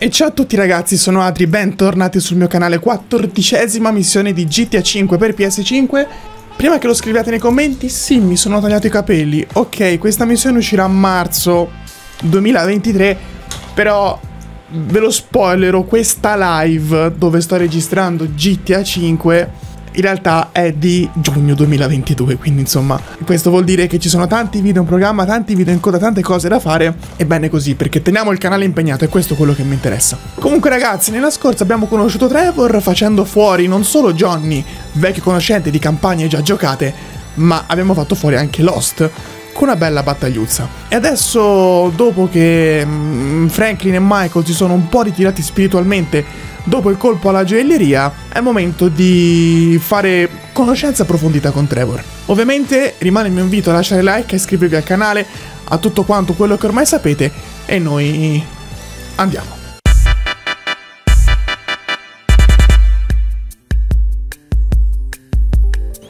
E ciao a tutti ragazzi, sono Adri, bentornati sul mio canale, quattordicesima missione di GTA 5 per PS5. Prima che lo scriviate nei commenti, sì, mi sono tagliato i capelli. Ok, questa missione uscirà a marzo 2023, però ve lo spoilerò, questa live dove sto registrando GTA 5 in realtà è di giugno 2022, quindi insomma questo vuol dire che ci sono tanti video in programma, tanti video in coda, tante cose da fare e bene così perché teniamo il canale impegnato e questo è quello che mi interessa. Comunque ragazzi, nella scorsa abbiamo conosciuto Trevor facendo fuori non solo Johnny, vecchio conoscente di campagne già giocate, ma abbiamo fatto fuori anche Lost con una bella battagliuzza. E adesso, dopo che mm, Franklin e Michael si sono un po' ritirati spiritualmente dopo il colpo alla gioielleria, è il momento di fare conoscenza approfondita con Trevor. Ovviamente rimane il mio invito a lasciare like e iscrivervi al canale, a tutto quanto quello che ormai sapete, e noi andiamo.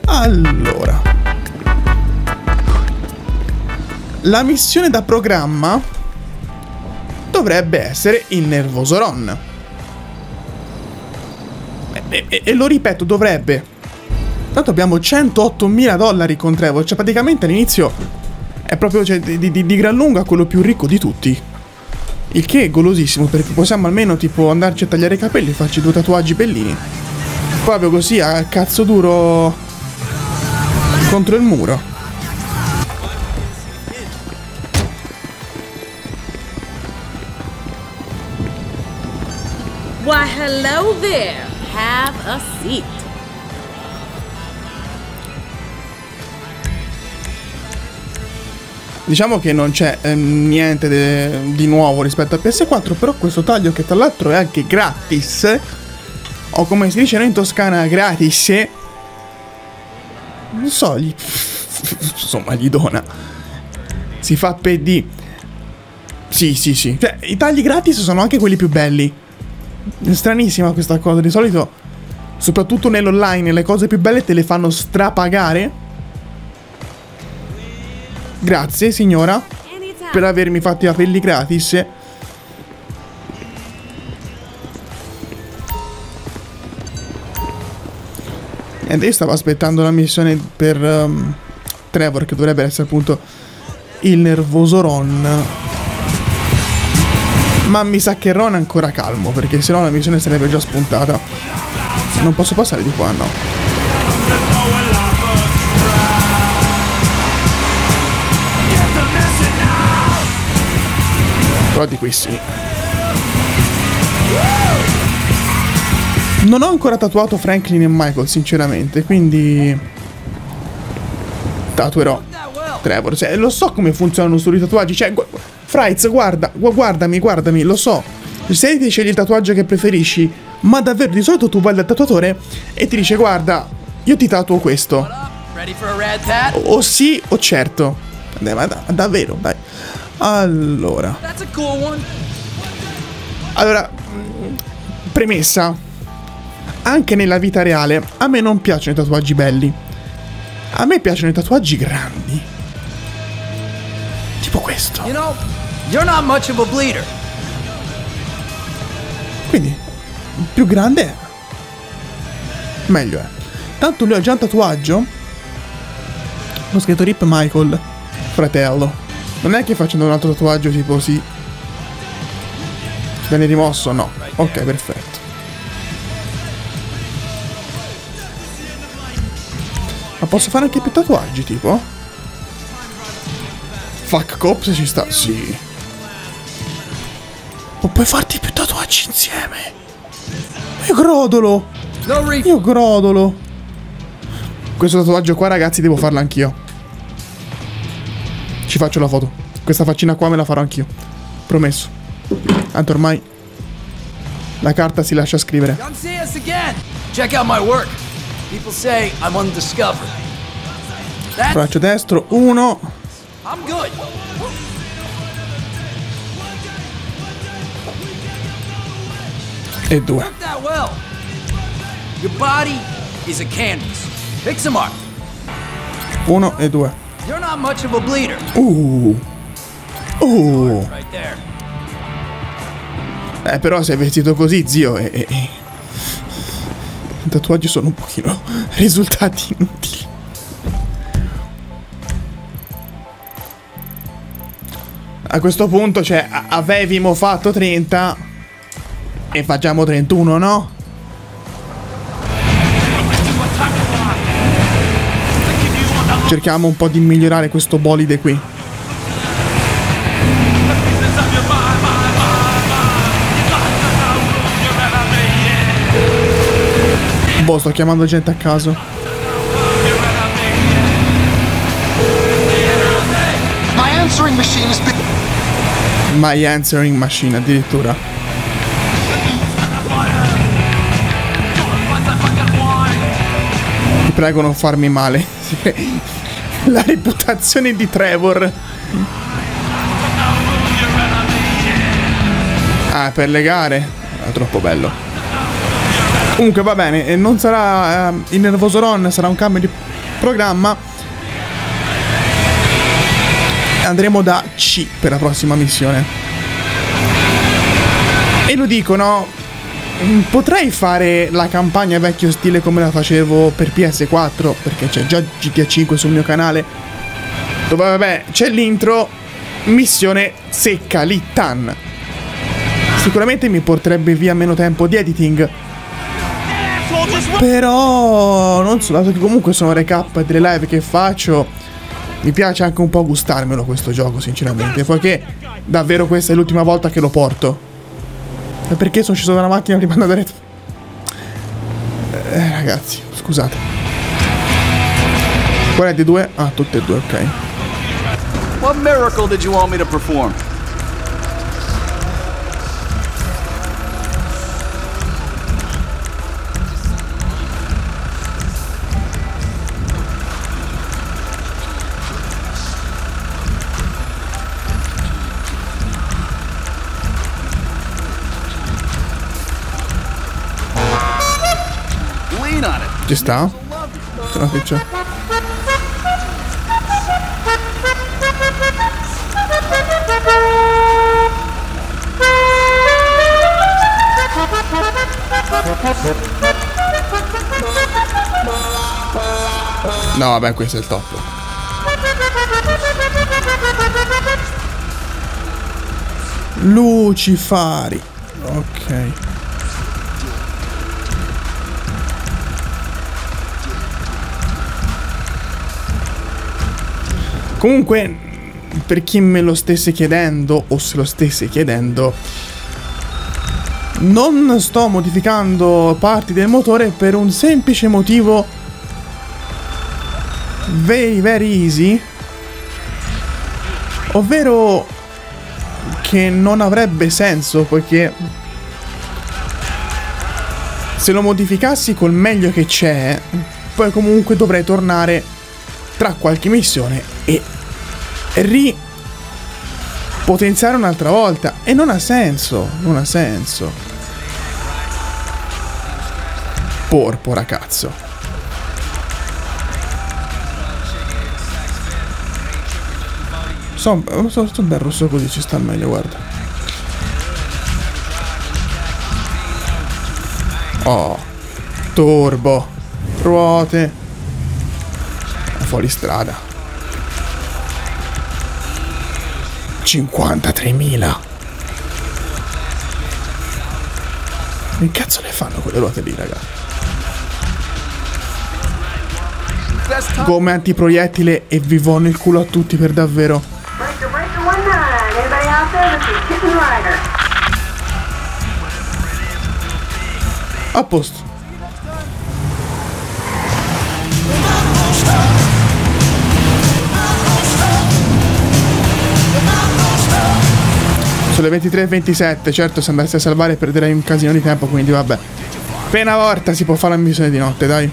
Allora. La missione da programma dovrebbe essere il nervoso Ron. E, e, e lo ripeto, dovrebbe. Tanto abbiamo 108.000 dollari con Trevor. Cioè, praticamente all'inizio è proprio cioè, di, di, di, gran lunga quello più ricco di tutti. Il che è golosissimo, perché possiamo almeno tipo andarci a tagliare i capelli e farci due tatuaggi bellini. Proprio così, a cazzo duro contro il muro. Why, hello there. Have a seat. Diciamo che non c'è eh, niente di nuovo rispetto a PS4, però questo taglio che tra l'altro è anche gratis, o come si dice noi in Toscana, gratis, non so, gli... insomma gli dona. Si fa PD. Sì, sì, sì. Cioè, i tagli gratis sono anche quelli più belli. È stranissima questa cosa. Di solito, soprattutto nell'online, le cose più belle te le fanno strapagare. Grazie, signora, per avermi fatto i capelli gratis. E io stavo aspettando la missione per um, Trevor, che dovrebbe essere appunto il nervoso Ron. Ma mi sa che Ron è ancora calmo, perché sennò la missione sarebbe già spuntata. Non posso passare di qua, no. Però di qui sì. Non ho ancora tatuato Franklin e Michael, sinceramente, quindi... Tatuerò Trevor. Cioè, lo so come funzionano solo tatuaggi. Cioè, Frights, guarda, gu guardami, guardami, lo so. Se ti scegli il tatuaggio che preferisci, ma davvero di solito tu vai dal tatuatore e ti dice, guarda, io ti tatuo questo. O, o sì o certo. Dai, ma da davvero, dai. Allora. Allora, premessa. Anche nella vita reale, a me non piacciono i tatuaggi belli. A me piacciono i tatuaggi grandi. Tipo questo. You know, you're not much of a bleeder. Quindi, più grande è. Meglio è. Tanto lui ha già un tatuaggio. Ho scritto Rip Michael, fratello. Non è che facendo un altro tatuaggio tipo sì. Viene rimosso? No. Ok, perfetto. Ma posso fare anche più tatuaggi, tipo? Fuck cops ci sta. Sì. O puoi farti più tatuaggi insieme. Io grodolo. Io grodolo. Questo tatuaggio qua, ragazzi, devo farlo anch'io. Ci faccio la foto. Questa faccina qua me la farò anch'io. Promesso. Tanto ormai la carta si lascia scrivere. Come see us again. Check out my work. People say I'm undiscovered. That Braccio destro, uno. I'm good. E due. That well. Your body is a canvas. Pick some art. Uno e due. You're not much of a bleeder. Uh. Uh. Right there. Eh, però sei vestito così, zio, e... e... e- I tatuaggi sono un pochino risultati inutili. A questo punto, cioè, avevimo fatto 30 e facciamo 31, no? Cerchiamo un po' di migliorare questo bolide qui. Boh, sto chiamando gente a caso. My answering machine addirittura. Ti prego non farmi male. La reputazione di Trevor. Ah, per le gare. È troppo bello. Comunque va bene, e non sarà eh, il nervoso Ron, sarà un cambio di programma. Andremo da C per la prossima missione. E lo dico, no? Mm, Potrei fare la campagna vecchio stile come la facevo per PS4, perché c'è già GTA 5 sul mio canale. Dove vabbè, c'è l'intro, missione secca, Littan. Sicuramente mi porterebbe via meno tempo di editing. Però non so, dato che comunque sono recap delle live che faccio, mi piace anche un po' gustarmelo questo gioco, sinceramente. Poiché davvero questa è l'ultima volta che lo porto. E perché sono sceso dalla macchina prima di andare. Eh, ragazzi, scusate. Qual è di due? Ah, tutte e due, ok. What miracle did you want me to perform? Ci sta? Se no che c'è? No, vabbè, questo è il top. Lucifari. Ok. Comunque, per chi me lo stesse chiedendo, o se lo stesse chiedendo, non sto modificando parti del motore per un semplice motivo very very easy, ovvero che non avrebbe senso poiché se lo modificassi col meglio che c'è, poi comunque dovrei tornare tra qualche missione e ripotenziare un'altra volta e non ha senso, non ha senso. Porpora cazzo. So, so, sto bel rosso così ci sta meglio, guarda. Oh, turbo, ruote, fuori strada. 53.000. Che cazzo ne fanno quelle ruote lì, raga? Best time. Come antiproiettile e vi vonno il culo a tutti per davvero. Breaker Breaker Sono le 23.27, certo se andassi a salvare perderei un casino di tempo, quindi vabbè. Appena volta si può fare la missione di notte, dai.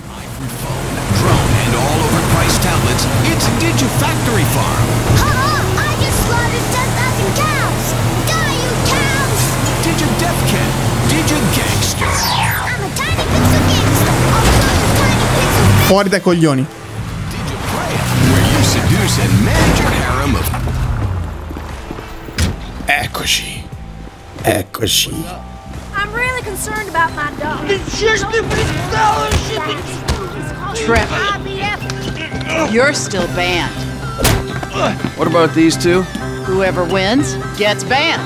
drone and all overpriced tablets, it's Digifactory Farm. I just slaughtered 10,000 cows! Die, you cows! Digidefcat, Digigangster. I'm a tiny pixel gangster! I'll kill you, tiny pixel Fuori dai coglioni. Digiplaya, where you seduce and manage a harem of Eccoci. Eccoci. concerned about my dog. Trevor, you're still banned. What about these two? Whoever wins gets banned.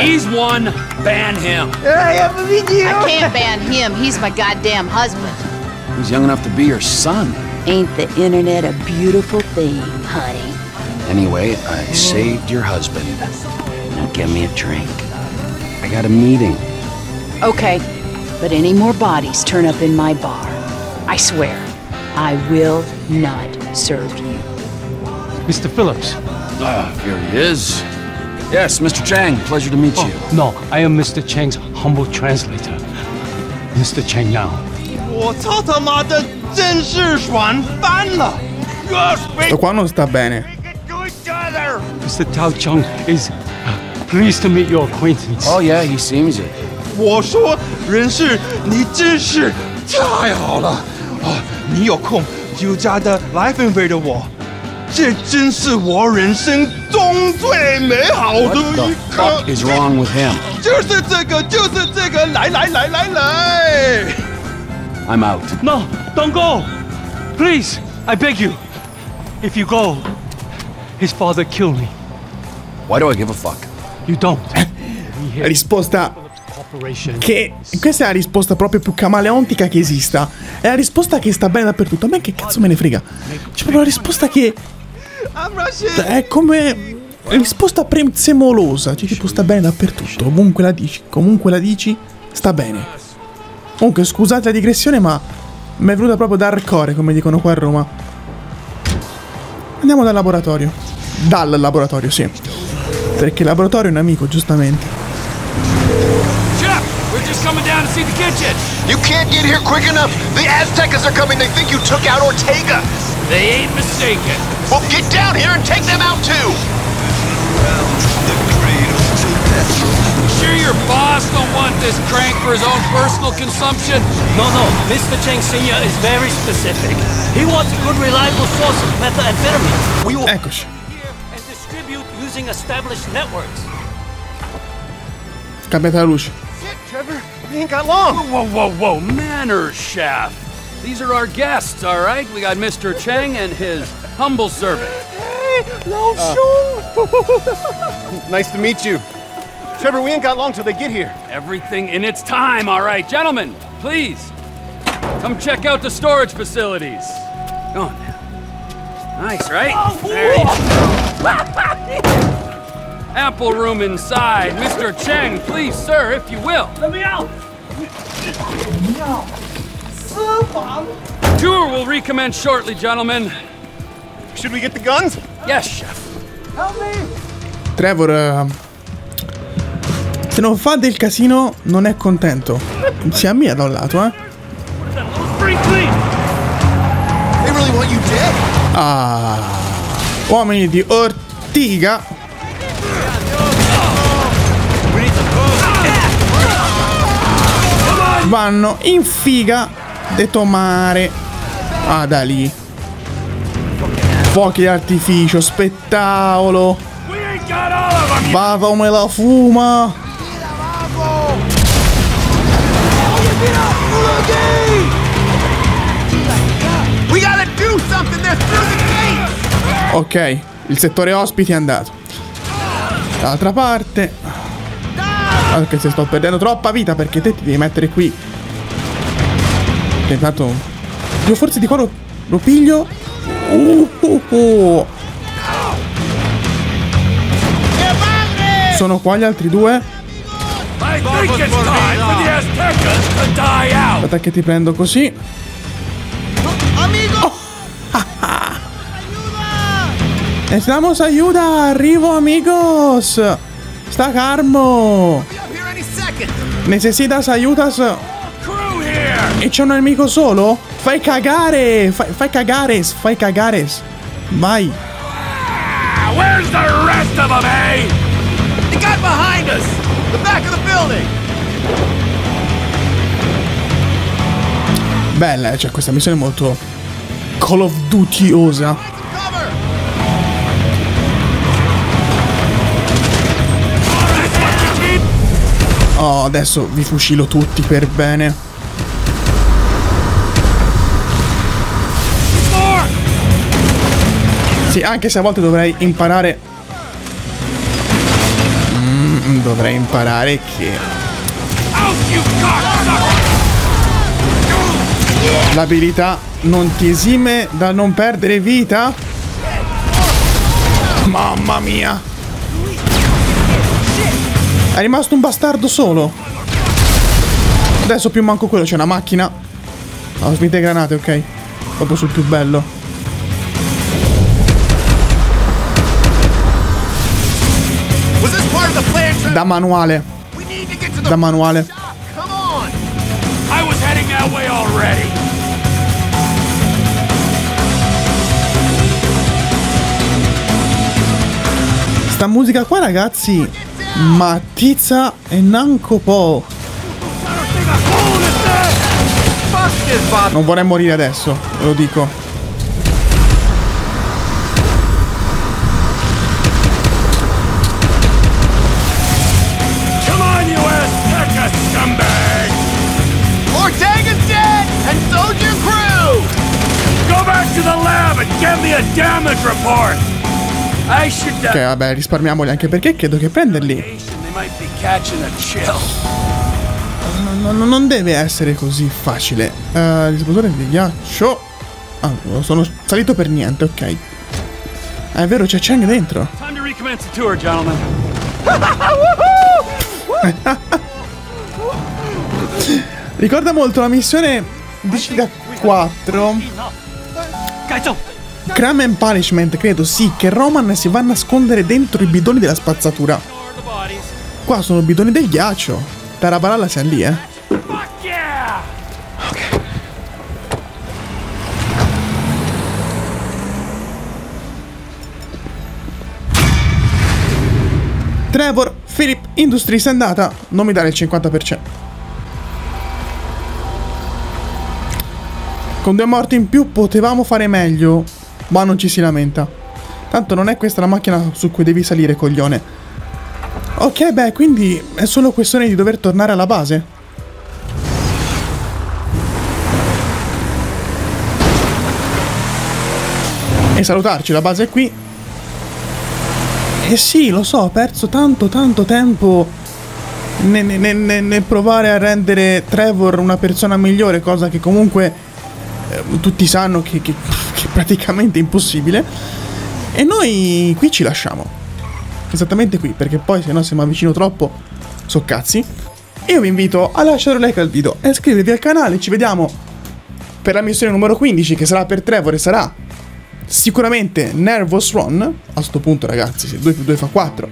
He's one. Ban him. I can't ban him. He's my goddamn husband. He's young enough to be your son. Ain't the internet a beautiful thing, honey? Anyway, I saved your husband. Now get me a drink. I got a meeting. Okay, but any more bodies turn up in my bar. I swear, I will not serve you. Mr. Phillips. Ah, here he is. Yes, Mr. Chang. Pleasure to meet you. No, I am Mr. Chang's humble translator. Mr. Chang Yao. 我操他妈的，真是爽翻了！You speak Sto qua non sta bene. to each other. Mr. Tao Chung is uh, pleased to meet your acquaintance. Oh, yeah, he seems it. 我说人事，你真是太好了啊！你有空就加的来分飞的我，这真是我人生中最美好的 What 一 the 刻 fuck。is wrong with him? 就是这个，就是这个，来来来来来！I'm out. No, don't go! Please, I beg you. If you go, his father kill me. Why do I give a fuck? You don't. La risposta che... Questa è la risposta proprio più camaleontica che esista. È la risposta che sta bene dappertutto. A me che cazzo me ne frega. C'è proprio la risposta che... È come... Risposta prezzemolosa. Cioè, tipo, sta bene dappertutto. Ovunque la dici. Comunque la dici, sta bene. Comunque, scusate la digressione, ma... Mi è venuta proprio da hardcore, come dicono qua a Roma. Andiamo dal laboratorio. Dal laboratorio, sì. Perché il laboratorio è un amico, giustamente. Jeff, we're just coming down to see the kitchen. You can't get here quick enough. The Aztecas are coming. They think you took out Ortega. They ain't mistaken. Well, get down here and take them out too. Sure your boss don't want this crank for his own personal consumption? No, no. Mr. Cheng Sr. is very specific. He wants a good, reliable source of methamphetamine. We will Eccoci. here and distribute using established networks. Cambiate la luce. Trevor, we ain't got long. Whoa, whoa, whoa, whoa. manners, chef. These are our guests, all right? We got Mr. Cheng and his humble servant. No nice to meet you. Trevor, we ain't got long till they get here. Everything in its time, all right. Gentlemen, please, come check out the storage facilities. Go on now. Nice, right? There you Ample room inside. Mr. Cheng, please, sir, if you will. Let me out! Tour will recommence shortly, gentlemen. Should we get the guns? Yes, chef. Help me! Trevor, eh, se non fa del casino, non è contento. Sia mia da un lato, eh. Ah, uomini di Ortiga. Vanno in figa detto mare. Ah, da lì. Fuochi d'artificio, spettacolo. We ain't got all Ok, il settore ospiti è andato. Dall'altra parte. Anche se sto perdendo troppa vita perché te ti devi mettere qui. Che intanto. Io forse di qua lo, lo piglio. Uh, uh, uh. Sono qua gli altri due. Aspetta che ti prendo così. Amigo. Necesitamos ayuda. Arrivo, amigos. Any second. Necesitas ayudas. Crew here. E c'è un nemico solo? Fai cagare! Fai, fai cagare! Fai cagare! Vai! Where's the rest of them, eh? They got behind us. back of the building! Bella, eh, cioè questa missione è molto Call of Duty osa. Oh, adesso vi fucilo tutti per bene. Sì, anche se a volte dovrei imparare Dovrei imparare che... L'abilità non ti esime dal non perdere vita? Mamma mia! È rimasto un bastardo solo. Adesso più manco quello, c'è una macchina. Ho spinte le granate, ok. Proprio sul più bello. Da manuale. Da manuale. Sta musica qua, ragazzi. Matizza e Nanco Po. Non vorrei morire adesso, ve lo dico. Ok, vabbè, risparmiamoli anche perché credo che prenderli a chill. non, deve essere così facile. Uh, L'esplosore di ghiaccio. Ah, sono salito per niente, ok. Ah, è vero, c'è Chang dentro. Time to recommence the tour, gentlemen. Ricorda molto la missione di Ciga 4. Crime and Punishment, credo, sì, che Roman si va a nascondere dentro i bidoni della spazzatura. Qua sono bidoni del ghiaccio. Tarabalalla siamo lì, eh. Trevor, Philip, Industries è andata. Non mi dare il 50%. Con due morti in più potevamo fare meglio, ma non ci si lamenta. Tanto non è questa la macchina su cui devi salire, coglione. Ok, beh, quindi è solo questione di dover tornare alla base. E salutarci, la base è qui. Eh sì, lo so, ho perso tanto tanto tempo nel, nel- nel- nel provare a rendere Trevor una persona migliore, cosa che comunque eh, tutti sanno che, che- che è praticamente impossibile. E noi qui ci lasciamo. Esattamente qui, perché poi se no se mi avvicino troppo so cazzi. Io vi invito a lasciare un like al video e iscrivervi al canale, ci vediamo per la missione numero 15 che sarà per Trevor e sarà sicuramente Nervous Run. A sto punto, ragazzi, se 2 più 2 fa 4,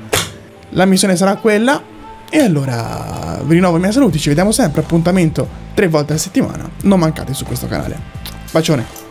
la missione sarà quella. E allora vi rinnovo i miei saluti. Ci vediamo sempre. Appuntamento tre volte a settimana. Non mancate su questo canale. Bacione.